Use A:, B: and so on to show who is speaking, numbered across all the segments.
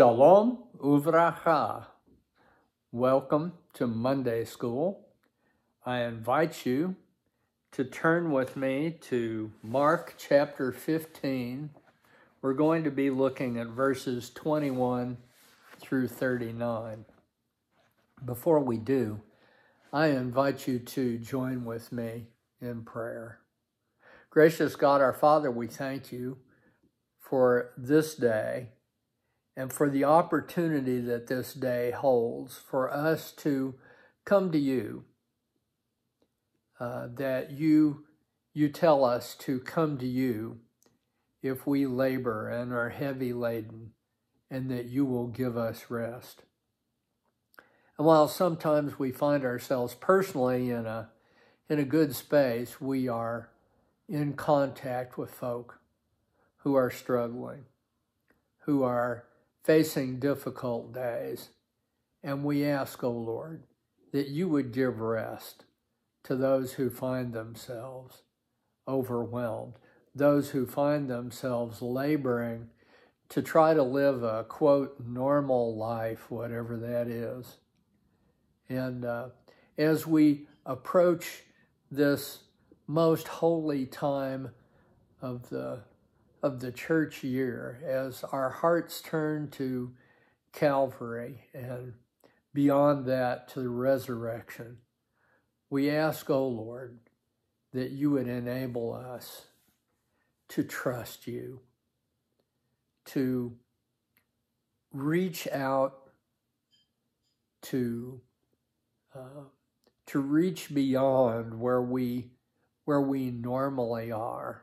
A: Shalom Uvracha. Welcome to Monday School. I invite you to turn with me to Mark chapter 15. We're going to be looking at verses 21 through 39. Before we do, I invite you to join with me in prayer. Gracious God, our Father, we thank you for this day and for the opportunity that this day holds for us to come to you. Uh, that you you tell us to come to you if we labor and are heavy laden, and that you will give us rest. And while sometimes we find ourselves personally in a in a good space, we are in contact with folk who are struggling, who are facing difficult days. And we ask, O oh Lord, that you would give rest to those who find themselves overwhelmed, those who find themselves laboring to try to live a quote normal life, whatever that is. And uh, as we approach this most holy time of the of the church year, as our hearts turn to Calvary and beyond that to the resurrection, we ask, O oh Lord, that you would enable us to trust you, to reach out to uh, to reach beyond where we where we normally are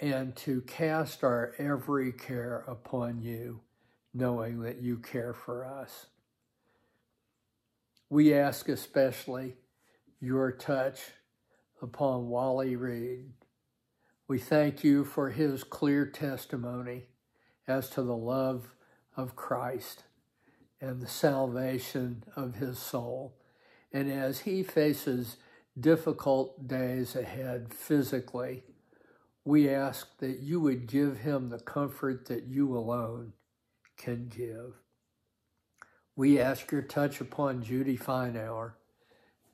A: and to cast our every care upon you knowing that you care for us we ask especially your touch upon Wally Reed. We thank you for his clear testimony as to the love of Christ and the salvation of his soul. And as he faces difficult days ahead physically, we ask that you would give him the comfort that you alone can give. We ask your touch upon Judy Finehour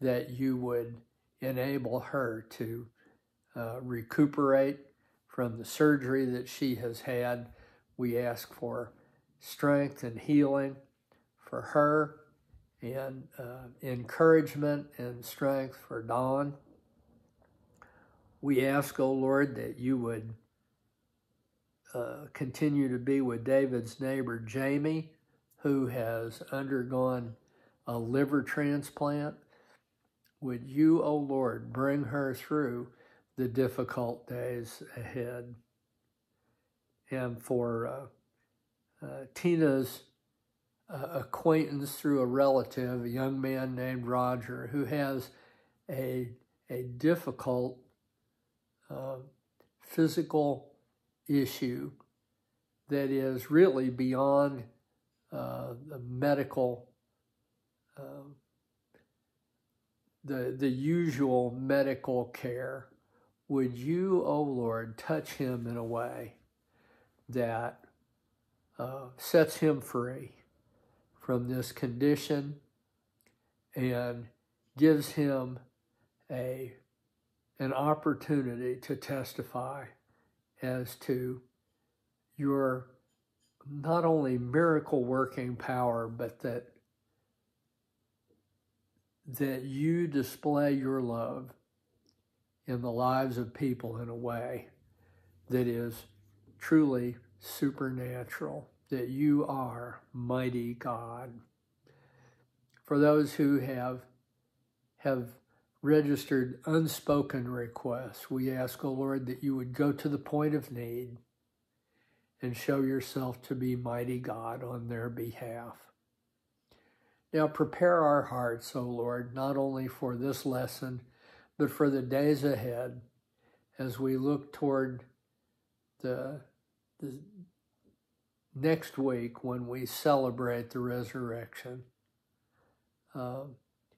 A: that you would enable her to uh, recuperate from the surgery that she has had. We ask for strength and healing for her and uh, encouragement and strength for Dawn. We ask, O oh Lord, that you would uh, continue to be with David's neighbor, Jamie, who has undergone a liver transplant. Would you, O oh Lord, bring her through the difficult days ahead? And for uh, uh, Tina's uh, acquaintance through a relative, a young man named Roger, who has a, a difficult uh, physical issue that is really beyond uh, the medical uh, the, the usual medical care, would you, O oh Lord, touch him in a way that uh, sets him free from this condition and gives him a an opportunity to testify as to your not only miracle working power, but that that you display your love in the lives of people in a way that is truly supernatural, that you are mighty God. For those who have have registered unspoken requests, we ask, O oh Lord, that you would go to the point of need and show yourself to be mighty God on their behalf. Now prepare our hearts, O Lord, not only for this lesson, but for the days ahead as we look toward the, the next week when we celebrate the resurrection. Uh,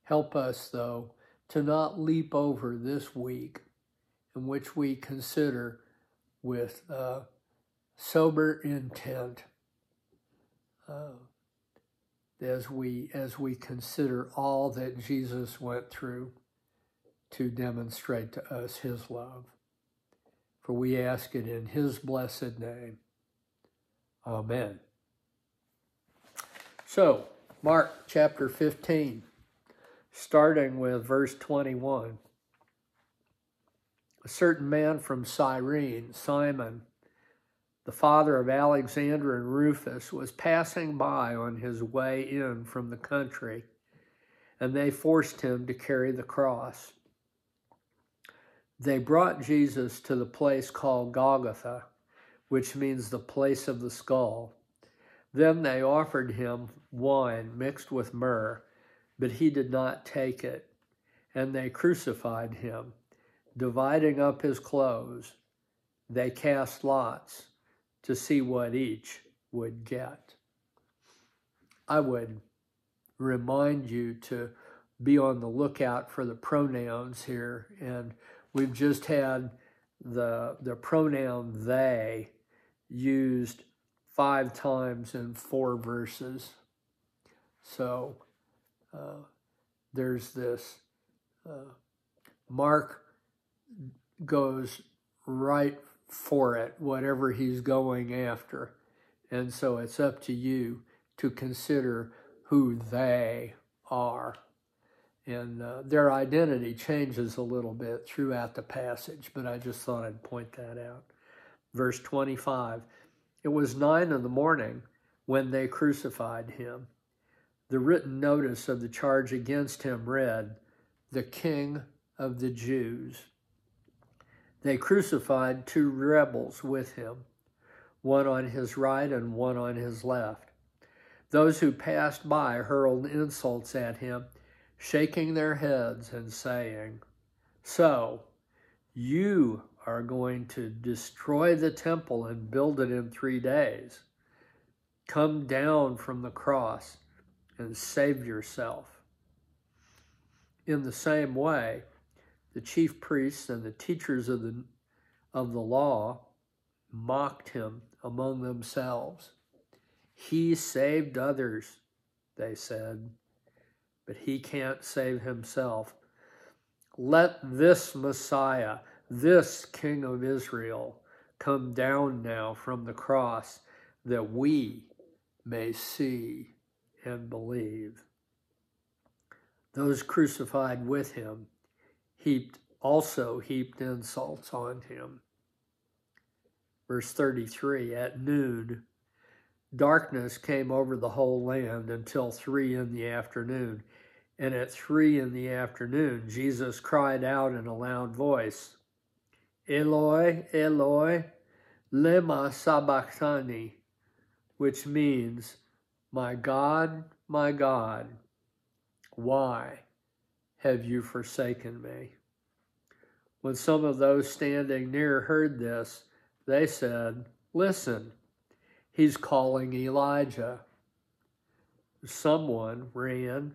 A: help us, though, to not leap over this week in which we consider with uh, sober intent uh, as we as we consider all that Jesus went through to demonstrate to us his love. For we ask it in his blessed name. Amen. So, Mark chapter 15, starting with verse 21. A certain man from Cyrene, Simon, the father of Alexander and Rufus, was passing by on his way in from the country, and they forced him to carry the cross. They brought Jesus to the place called Golgotha, which means the place of the skull. Then they offered him wine mixed with myrrh, but he did not take it, and they crucified him, dividing up his clothes. They cast lots to see what each would get. I would remind you to be on the lookout for the pronouns here. And we've just had the, the pronoun they used five times in four verses. So there's this. Uh, Mark goes right for it, whatever he's going after. And so it's up to you to consider who they are. And uh, their identity changes a little bit throughout the passage, but I just thought I'd point that out. Verse 25 It was nine in the morning when they crucified him. The written notice of the charge against him read, The King of the Jews. They crucified two rebels with him, one on his right and one on his left. Those who passed by hurled insults at him, shaking their heads and saying, So, you are going to destroy the temple and build it in three days. Come down from the cross and save yourself. In the same way, the chief priests and the teachers of the, of the law mocked him among themselves. He saved others, they said, but he can't save himself. Let this Messiah, this King of Israel, come down now from the cross that we may see and believe. Those crucified with him heaped also heaped insults on him. Verse 33 At noon, darkness came over the whole land until three in the afternoon. And at three in the afternoon, Jesus cried out in a loud voice, Eloi, Eloi, lema sabachthani, which means, My God, my God, why have you forsaken me? When some of those standing near heard this, they said, Listen, he's calling Elijah. Someone ran,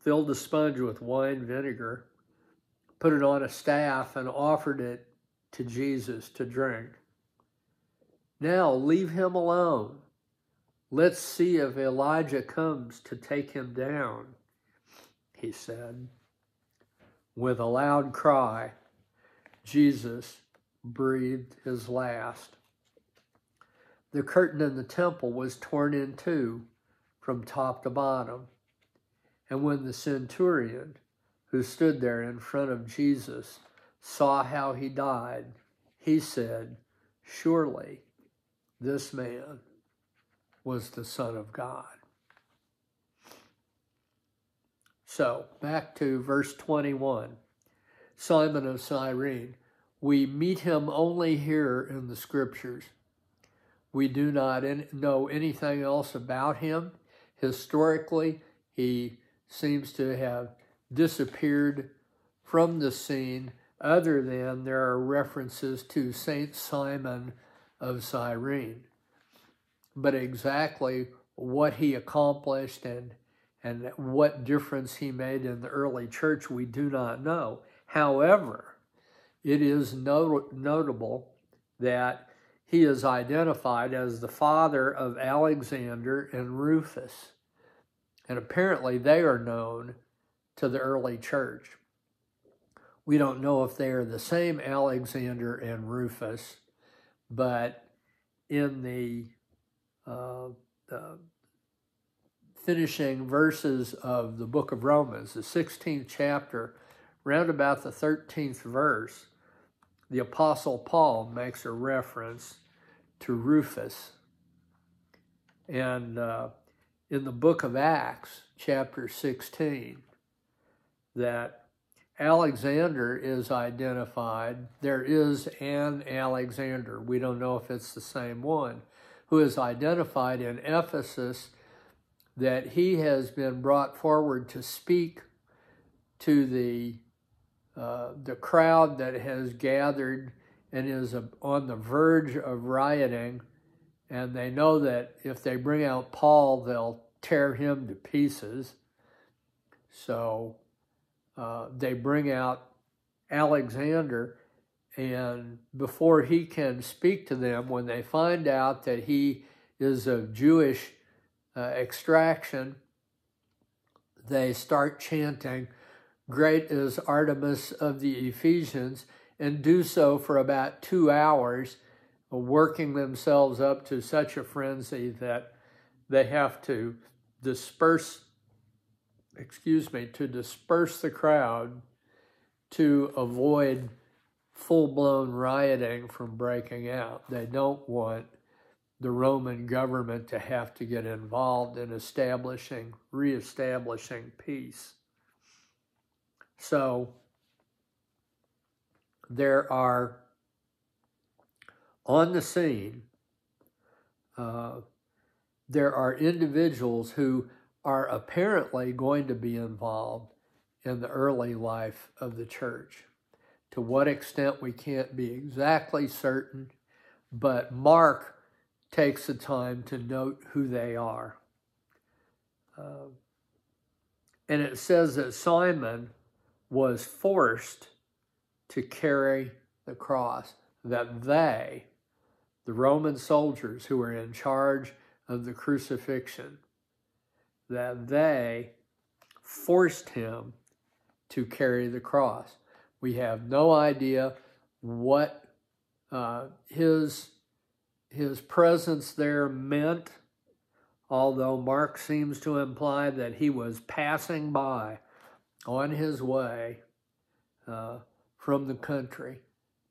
A: filled a sponge with wine vinegar, put it on a staff, and offered it to Jesus to drink. Now leave him alone. Let's see if Elijah comes to take him down, he said. With a loud cry, Jesus breathed his last. The curtain in the temple was torn in two from top to bottom. And when the centurion who stood there in front of Jesus saw how he died, he said, Surely this man was the Son of God. So, back to verse 21. Simon of Cyrene. We meet him only here in the scriptures. We do not know anything else about him. Historically, he seems to have disappeared from the scene, other than there are references to Saint Simon of Cyrene. But exactly what he accomplished and and what difference he made in the early church, we do not know. However, it is not- notable that he is identified as the father of Alexander and Rufus. And apparently they are known to the early church. We don't know if they are the same Alexander and Rufus, but in the, the finishing verses of the book of Romans, the 16th chapter, round about the 13th verse, the Apostle Paul makes a reference to Rufus. And uh, in the book of Acts, chapter 16, that Alexander is identified. There is an Alexander. We don't know if it's the same one, who is identified in Ephesus that he has been brought forward to speak to the uh, the crowd that has gathered and is on the verge of rioting, and they know that if they bring out Paul, they'll tear him to pieces. So uh, they bring out Alexander, and before he can speak to them, when they find out that he is of Jewish uh, extraction, they start chanting, Great is Artemis of the Ephesians, and do so for about two hours, working themselves up to such a frenzy that they have to disperse, excuse me, to disperse the crowd to avoid full blown rioting from breaking out. They don't want the Roman government to have to get involved in establishing, reestablishing peace. So there are on the scene, uh, there are individuals who are apparently going to be involved in the early life of the church. To what extent we can't be exactly certain, but Mark takes the time to note who they are. Uh, and it says that Simon was forced to carry the cross, that they, the Roman soldiers who were in charge of the crucifixion, that they forced him to carry the cross. We have no idea what uh, his his presence there meant, although Mark seems to imply that he was passing by on his way uh, from the country.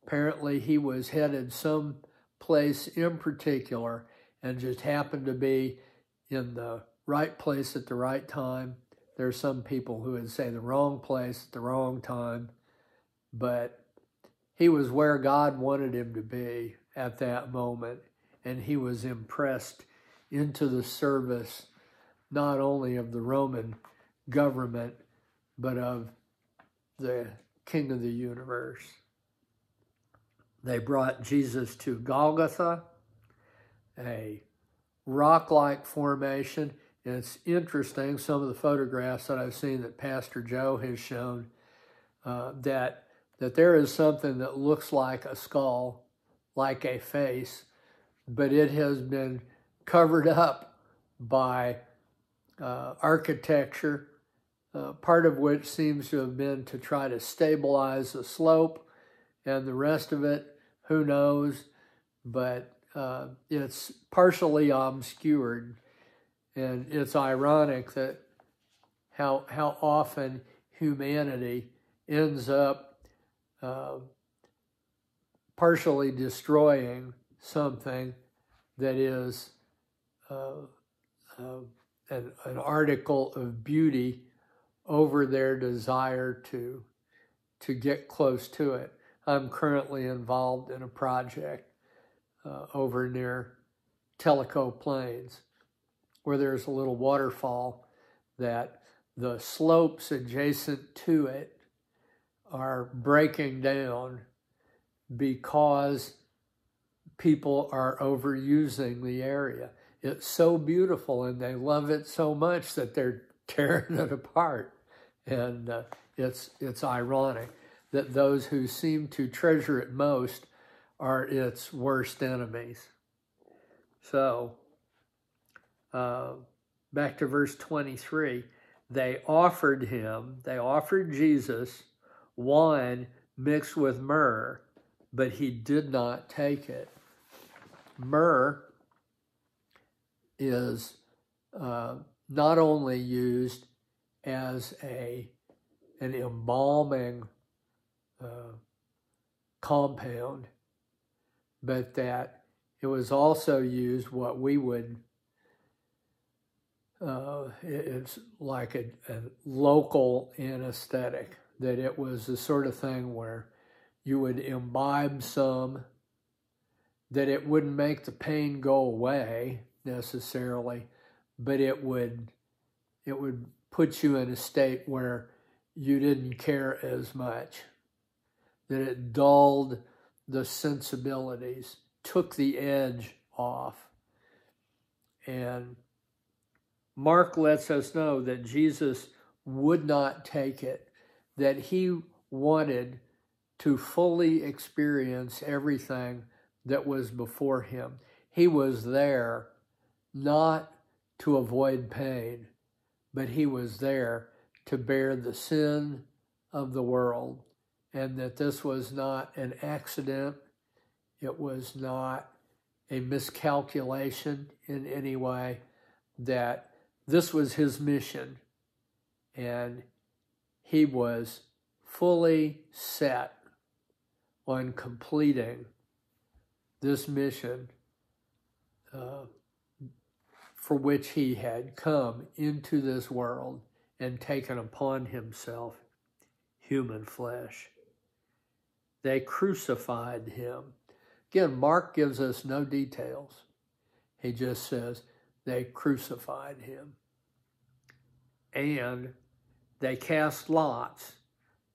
A: Apparently, he was headed some place in particular and just happened to be in the right place at the right time. There are some people who would say the wrong place at the wrong time, but he was where God wanted him to be at that moment, and he was impressed into the service not only of the Roman government, but of the King of the universe. They brought Jesus to Golgotha, a rock like formation. And it's interesting, some of the photographs that I've seen that Pastor Joe has shown, uh, that, that there is something that looks like a skull, like a face, but it has been covered up by uh, architecture uh, part of which seems to have been to try to stabilize the slope, and the rest of it, who knows, but uh, it's partially obscured. And it's ironic that how, how often humanity ends up uh, partially destroying something that is uh, uh, an, an article of beauty over their desire to to get close to it. I'm currently involved in a project uh, over near Tellico Plains where there's a little waterfall that the slopes adjacent to it are breaking down because people are overusing the area. It's so beautiful and they love it so much that they're tearing it apart. And uh, it's, it's ironic that those who seem to treasure it most are its worst enemies. So, uh, back to verse 23 they offered him, they offered Jesus wine mixed with myrrh, but he did not take it. Myrrh is uh, not only used as a an embalming uh, compound, but that it was also used what we would uh, it's like a, a, local anesthetic, that it was the sort of thing where you would imbibe some, that it wouldn't make the pain go away necessarily, but it would it would put you in a state where you didn't care as much, that it dulled the sensibilities, took the edge off. And Mark lets us know that Jesus would not take it, that he wanted to fully experience everything that was before him. He was there not to avoid pain, but he was there to bear the sin of the world, and that this was not an accident, it was not a miscalculation in any way, that this was his mission, and he was fully set on completing this mission uh, for which he had come into this world and taken upon himself human flesh. They crucified him. Again, Mark gives us no details. He just says they crucified him. And they cast lots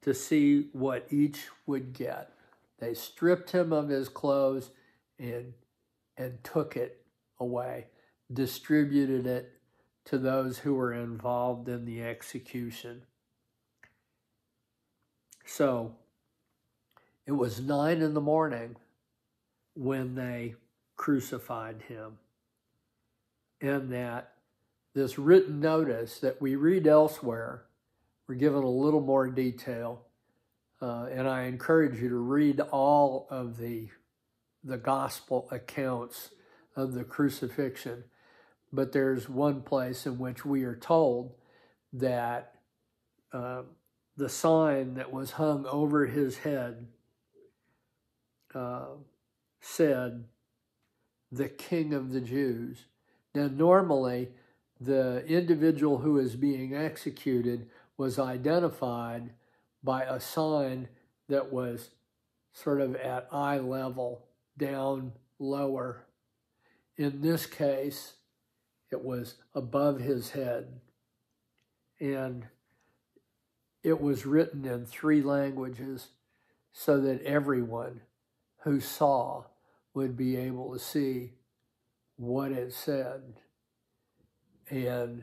A: to see what each would get. They stripped him of his clothes and, and took it away, distributed it to those who were involved in the execution. So it was nine in the morning when they crucified him. And that this written notice that we read elsewhere, we're given a little more detail. Uh, and I encourage you to read all of the, the gospel accounts of the crucifixion but there's one place in which we are told that uh, the sign that was hung over his head uh, said, the King of the Jews. Now, normally, the individual who is being executed was identified by a sign that was sort of at eye level, down lower. In this case, it was above his head. And it was written in three languages so that everyone who saw would be able to see what it said. And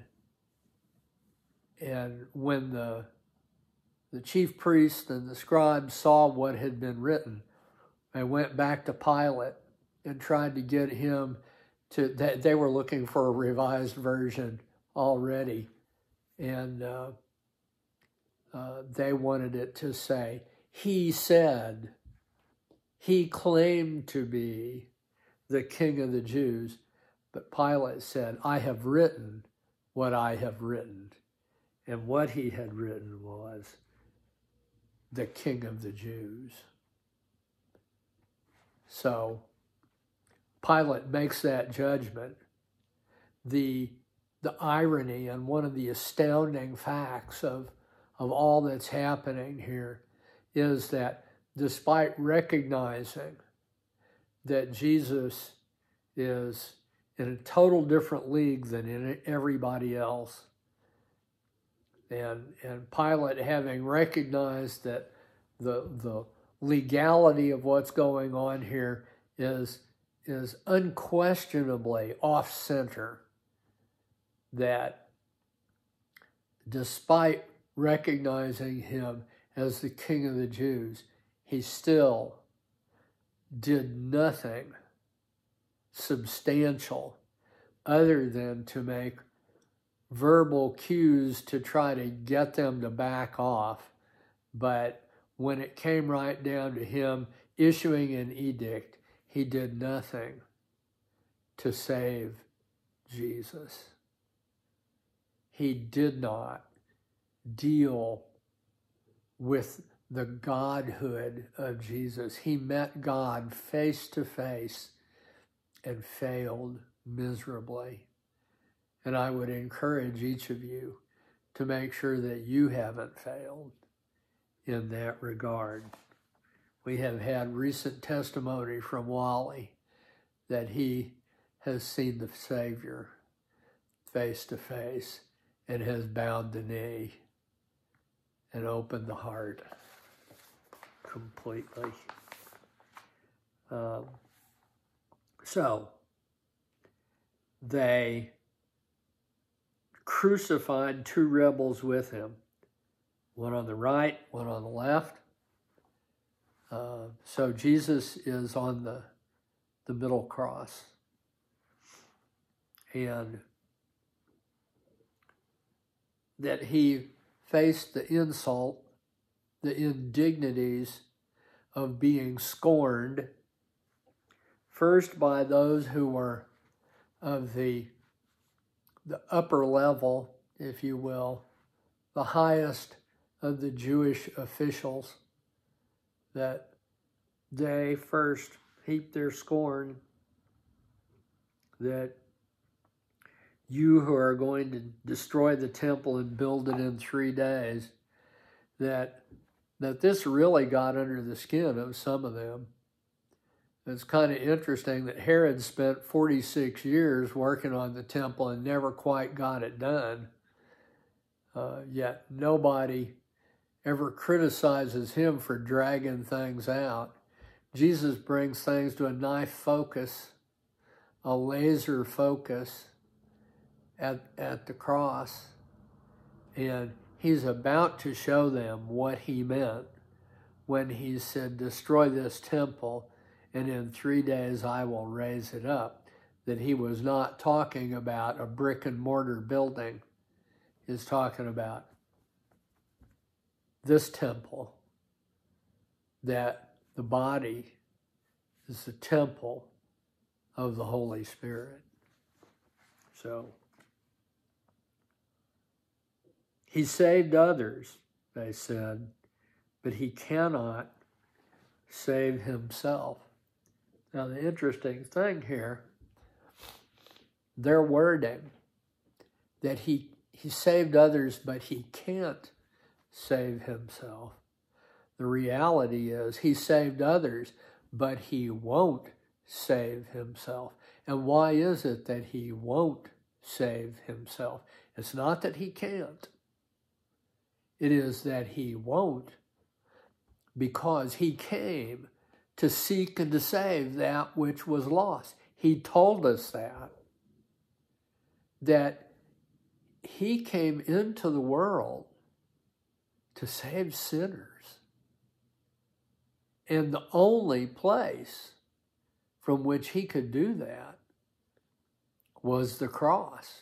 A: and when the the chief priest and the scribes saw what had been written, they went back to Pilate and tried to get him to that they were looking for a revised version already, and uh, uh, they wanted it to say, "He said." He claimed to be the King of the Jews, but Pilate said, "I have written what I have written," and what he had written was the King of the Jews. So Pilate makes that judgment, the, the irony and one of the astounding facts of, of all that's happening here is that despite recognizing that Jesus is in a total different league than in everybody else, and, and Pilate having recognized that the, the legality of what's going on here is is unquestionably off center that despite recognizing him as the king of the Jews, he still did nothing substantial other than to make verbal cues to try to get them to back off. But when it came right down to him issuing an edict, he did nothing to save Jesus. He did not deal with the godhood of Jesus. He met God face to face and failed miserably. And I would encourage each of you to make sure that you haven't failed in that regard. We have had recent testimony from Wally that he has seen the Savior face to face and has bowed the knee and opened the heart completely. Um, so, they crucified two rebels with him, one on the right, one on the left. Uh, so Jesus is on the, the middle cross. And that he faced the insult, the indignities of being scorned, first by those who were of the, the upper level, if you will, the highest of the Jewish officials, that they first heaped their scorn that you who are going to destroy the temple and build it in three days, that that this really got under the skin of some of them. It's kind of interesting that Herod spent 46 years working on the temple and never quite got it done. Uh, yet nobody ever criticizes him for dragging things out. Jesus brings things to a knife focus, a laser focus at, at the cross. And he's about to show them what he meant when he said, Destroy this temple, and in three days I will raise it up. That he was not talking about a brick and mortar building, he's talking about this temple, that the body is the temple of the Holy Spirit. So, he saved others, they said, but he cannot save himself. Now, the interesting thing here, their wording that he, he saved others, but he can't save himself. The reality is he saved others, but he won't save himself. And why is it that he won't save himself? It's not that he can't. It is that he won't because he came to seek and to save that which was lost. He told us that. That he came into the world to save sinners. And the only place from which he could do that was the cross.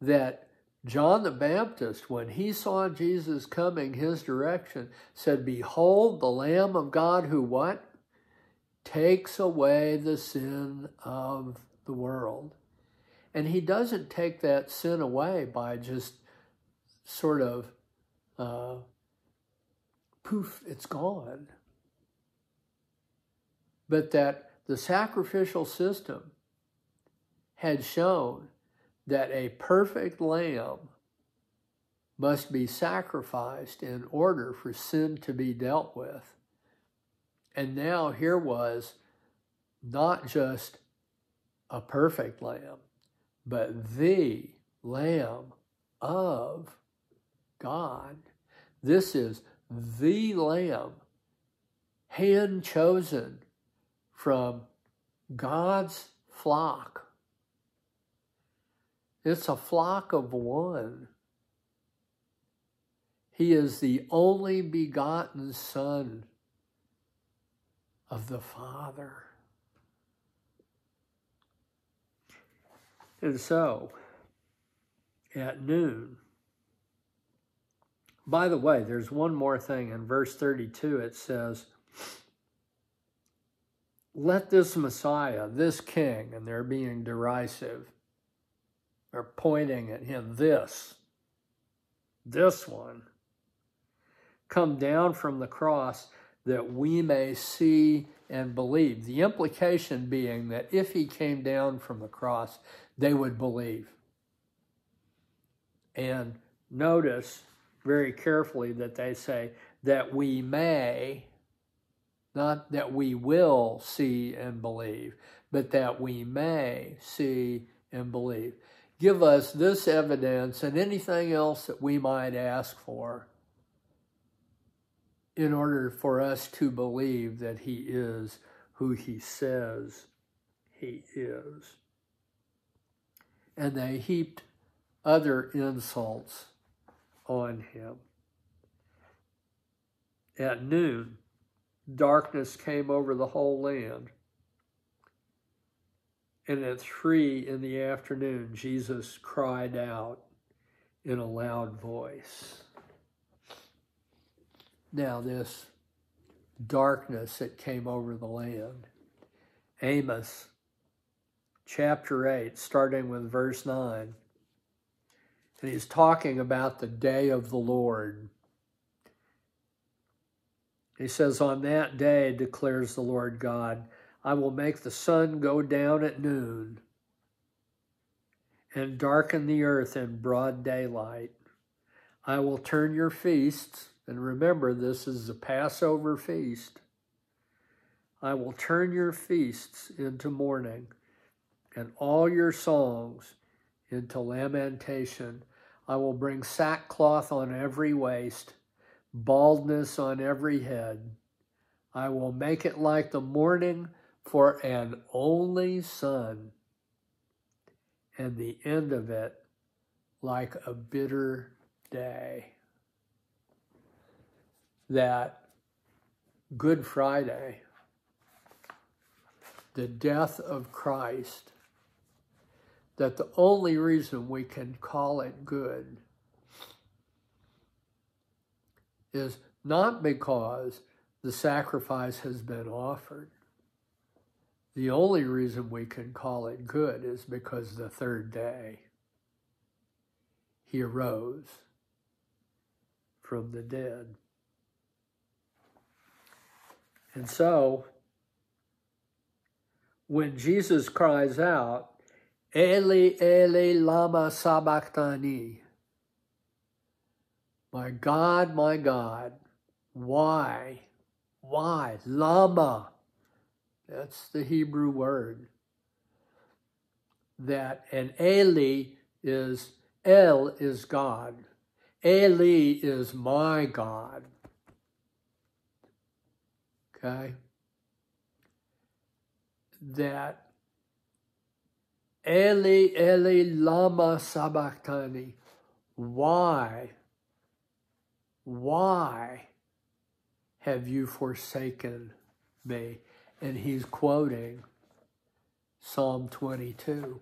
A: That John the Baptist, when he saw Jesus coming his direction, said, Behold the Lamb of God who what? Takes away the sin of the world. And he doesn't take that sin away by just sort of, uh, poof, it's gone. But that the sacrificial system had shown that a perfect lamb must be sacrificed in order for sin to be dealt with. And now here was not just a perfect lamb, but the Lamb of God. This is the Lamb, hand chosen from God's flock it's a flock of one. He is the only begotten Son of the Father. And so, at noon, by the way, there's one more thing. In verse 32, it says, Let this Messiah, this king, and they're being derisive, they're pointing at him, this, this one, come down from the cross that we may see and believe. The implication being that if he came down from the cross, they would believe. And notice very carefully that they say that we may, not that we will see and believe, but that we may see and believe. Give us this evidence and anything else that we might ask for in order for us to believe that he is who he says he is. And they heaped other insults on him. At noon, darkness came over the whole land. And at three in the afternoon, Jesus cried out in a loud voice. Now, this darkness that came over the land, Amos chapter 8, starting with verse 9 and he's talking about the day of the Lord. He says, On that day, declares the Lord God, I will make the sun go down at noon and darken the earth in broad daylight. I will turn your feasts, and remember, this is the Passover feast. I will turn your feasts into mourning, and all your songs into lamentation. I will bring sackcloth on every waist, baldness on every head. I will make it like the morning for an only son, and the end of it like a bitter day. That Good Friday, the death of Christ, that the only reason we can call it good is not because the sacrifice has been offered. The only reason we can call it good is because the third day he arose from the dead. And so, when Jesus cries out, Eli, Eli, lama sabachthani. My God, my God, why? Why? Lama. That's the Hebrew word. That, and Eli is, El is God. Eli is my God. Okay? That Eli, Eli, lama sabachthani. Why? Why have you forsaken me? And he's quoting Psalm 22,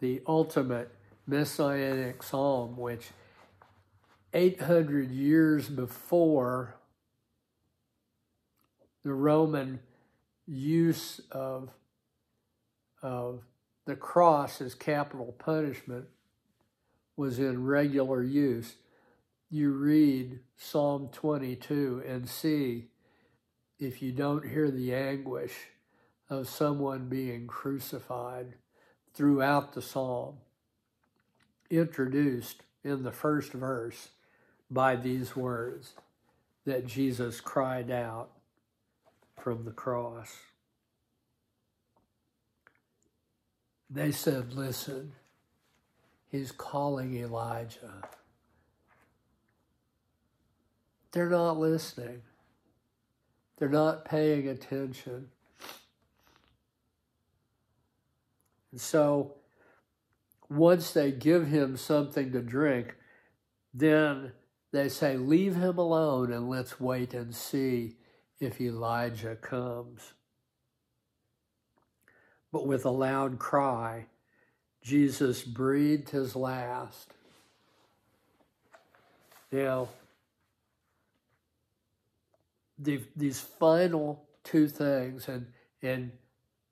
A: the ultimate messianic psalm, which 800 years before the Roman use of of the cross as capital punishment was in regular use, you read Psalm 22 and see if you don't hear the anguish of someone being crucified throughout the psalm, introduced in the first verse by these words that Jesus cried out from the cross. They said, Listen, he's calling Elijah. They're not listening, they're not paying attention. And so, once they give him something to drink, then they say, Leave him alone and let's wait and see if Elijah comes. But with a loud cry, Jesus breathed his last. Now, the, these final two things, and and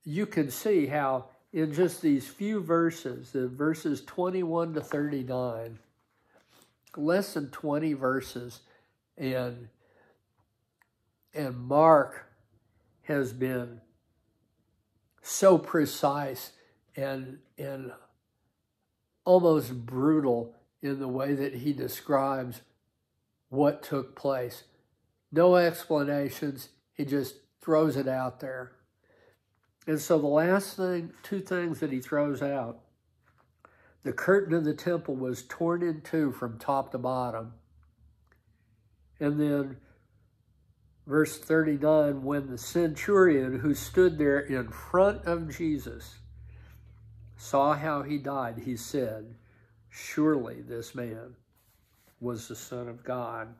A: you can see how in just these few verses, the verses 21 to 39, less than 20 verses, and and Mark has been so precise and and almost brutal in the way that he describes what took place. No explanations. He just throws it out there. And so the last thing, two things that he throws out the curtain of the temple was torn in two from top to bottom. And then verse 39 when the centurion who stood there in front of Jesus saw how he died, he said, Surely this man was the Son of God.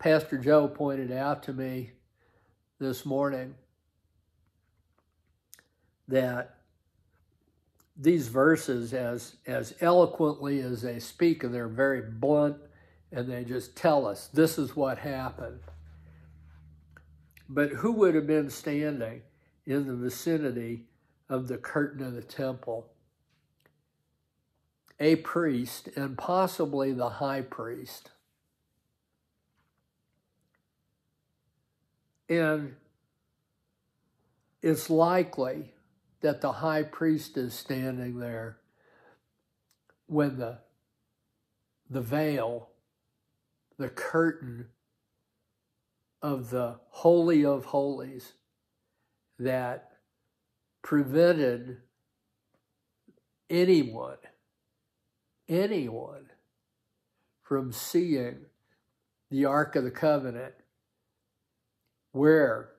A: Pastor Joe pointed out to me this morning that these verses, as, as eloquently as they speak, and they're very blunt, and they just tell us this is what happened. But who would have been standing in the vicinity of the curtain of the temple? A priest and possibly the high priest. And it's likely that the high priest is standing there when the, the veil the curtain of the Holy of Holies that prevented anyone, anyone from seeing the Ark of the Covenant where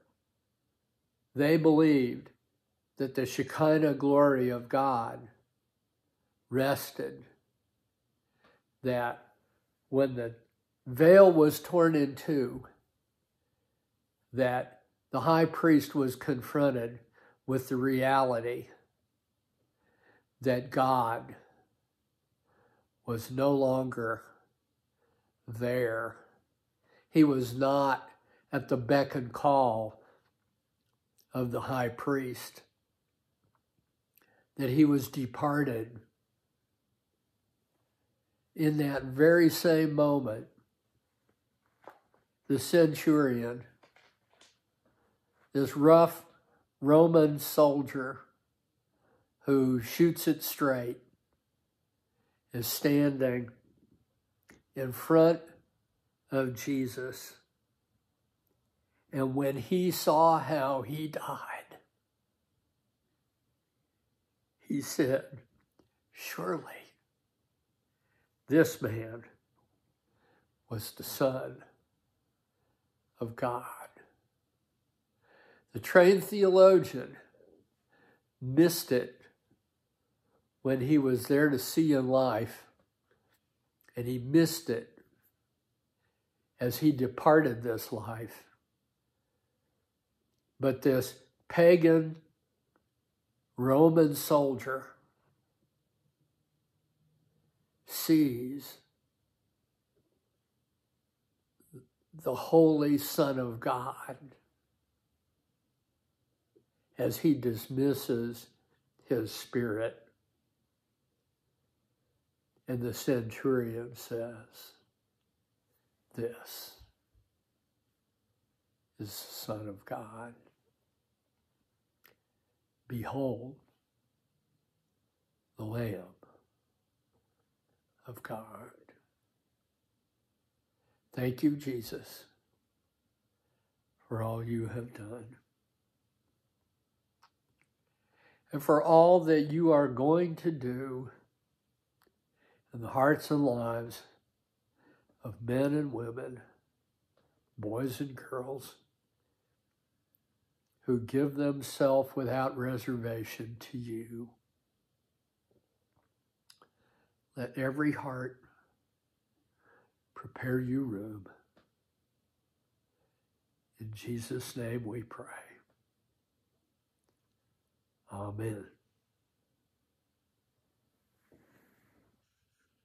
A: they believed that the Shekinah glory of God rested, that when the veil was torn in two, that the high priest was confronted with the reality that God was no longer there. He was not at the beck and call of the high priest, that he was departed. In that very same moment, the centurion, this rough Roman soldier who shoots it straight, is standing in front of Jesus. And when he saw how he died, he said, Surely this man was the Son of God. The trained theologian missed it when he was there to see in life, and he missed it as he departed this life. But this pagan Roman soldier sees the Holy Son of God as he dismisses his spirit. And the centurion says, This is the Son of God. Behold, the Lamb of God. Thank you, Jesus, for all you have done. And for all that you are going to do in the hearts and lives of men and women, boys and girls, who give themselves without reservation to you. Let every heart prepare you room In Jesus' name we pray. Amen.